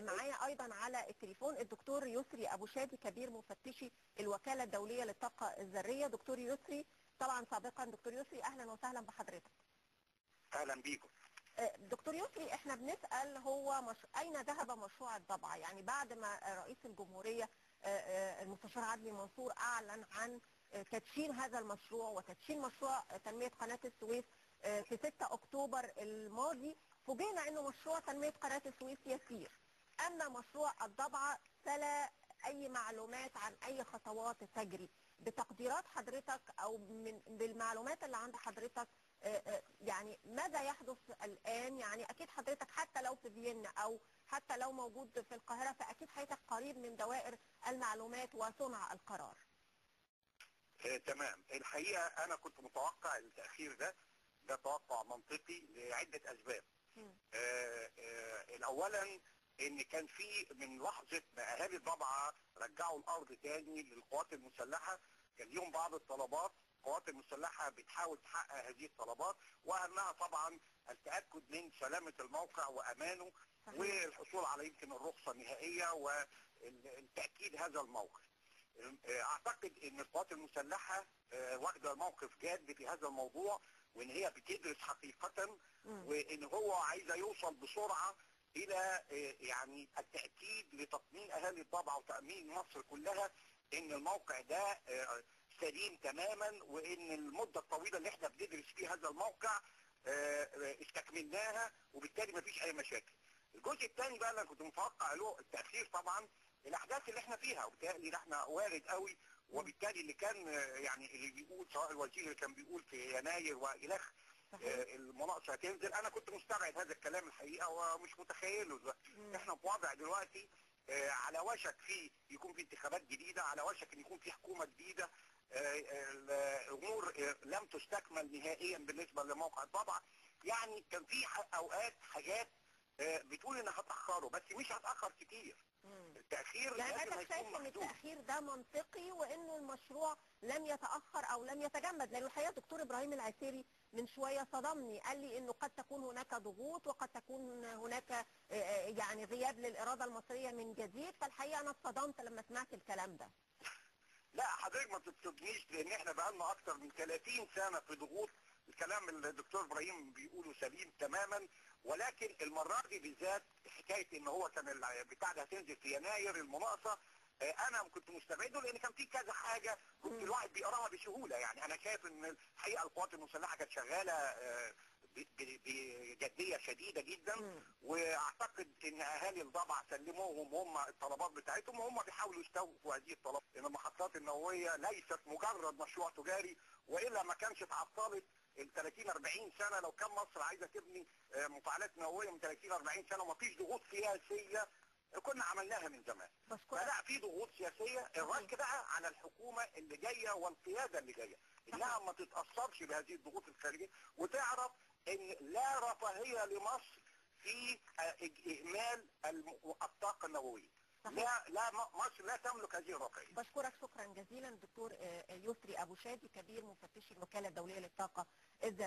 معايا أيضا على التليفون الدكتور يسري أبو شادي كبير مفتشي الوكالة الدولية للطاقة الذرية. دكتور يسري طبعا سابقا دكتور يسري أهلا وسهلا بحضرتك. أهلا بيكم. آه، دكتور يسري إحنا بنسأل هو مش... أين ذهب مشروع الضبعه يعني بعد ما رئيس الجمهورية آه، آه، المستشار عدلي منصور أعلن عن تدشين هذا المشروع وتدشين مشروع تنمية قناة السويس في 6 أكتوبر الماضي فوجئنا إنه مشروع تنمية قناة السويس يسير. اما مشروع الضبعة فلا أي معلومات عن أي خطوات تجري. بتقديرات حضرتك أو من بالمعلومات اللي عند حضرتك آه، آه، يعني ماذا يحدث الآن؟ يعني أكيد حضرتك حتى لو في فيينا أو حتى لو موجود في القاهرة فأكيد حضرتك قريب من دوائر المعلومات وصنع القرار. آه تمام. الحقيقة أنا كنت متوقع التأخير ده. ده توقع منطقي لعدة أسباب. مم. آه آه اولا إن كان في من لحظة ما أهالي الضبعه رجعوا الأرض تاني للقوات المسلحة كان ليهم بعض الطلبات القوات المسلحة بتحاول تحقق هذه الطلبات واهمها طبعا التأكد من سلامة الموقع وأمانه صحيح. والحصول على يمكن الرخصة النهائية والتأكيد هذا الموقف. أعتقد إن القوات المسلحة آه، واخدة موقف جاد في هذا الموضوع وإن هي بتدرس حقيقة. وإن هو عايزة يوصل بسرعة إلى آه، يعني التأكيد لتطمين أهالي الضبعه وتأمين مصر كلها إن الموقع ده آه، سليم تماما وإن المدة الطويلة اللي إحنا بندرس فيه هذا الموقع آه، استكملناها وبالتالي مفيش أي مشاكل. الجزء الثاني بقى اللي كنت متوقع له التأخير طبعا الأحداث اللي إحنا فيها وبالتالي إحنا وارد قوي وبالتالي اللي كان يعني اللي بيقول سواء الوزير اللي كان بيقول في يناير والخ آه، المناقصه هتنزل. أنا كنت مستبعد هذا الكلام الحقيقة ومش متخيله دلوقتي. إحنا في وضع دلوقتي آه، على وشك في يكون في انتخابات جديدة على وشك إن يكون في حكومة جديدة. آه، الأمور لم تستكمل نهائيا بالنسبة لموقع الطبع. يعني كان في أوقات حاجات بتقول انها هتأخره بس مش هتأخر كتير. التاخير يعني لازم هيكون شايف إن. التأخير ده منطقي وإنه المشروع لم يتأخر أو لم يتجمد. لأن الحقيقة الدكتور إبراهيم العسيري من شوية صدمني. قال لي إنه قد تكون هناك ضغوط وقد تكون هناك آه، آه، يعني غياب للإرادة المصرية من جديد. فالحقيقة أنا اتصدمت لما سمعت الكلام ده. لا حضرتك ما تتصدميش لأن إحنا بقالنا أكتر من 30 سنة في ضغوط الكلام اللي الدكتور إبراهيم بيقوله سليم تماما ولكن المرة دي بالذات حكاية إن هو كان بتاع ده هتنزل في يناير المناقصة آه، أنا كنت مستبعده لأن كان في كذا حاجة كنت. الواحد بيقراها بسهولة يعني أنا شايف إن الحقيقة القوات المسلحة كانت شغالة آه، بجدية شديدة جدا. وأعتقد إن أهالي الضبع سلموهم هم الطلبات بتاعتهم وهم بيحاولوا يستوفوا هذه الطلبات إن المحطات النوويه ليست مجرد مشروع تجاري وإلا ما كانش اتعطلت ال 30 40 سنة لو كان مصر عايزة تبني آه، مفاعلات نووية من 30 40 سنة وما فيش ضغوط سياسية كنا عملناها من زمان. بشكرك فلا في ضغوط سياسية. الرد بقى على الحكومة اللي جاية والقيادة اللي جاية إنها ما تتأثرش بهذه الضغوط الخارجية. وتعرف إن لا رفاهية لمصر في اهمال الطاقة النووية. لا لا مصر لا تملك هذه الرفاهيه بشكرك شكرا جزيلا الدكتور آه، يسري أبو شادي كبير مفتشي الوكاله الدولية للطاقة الذرية.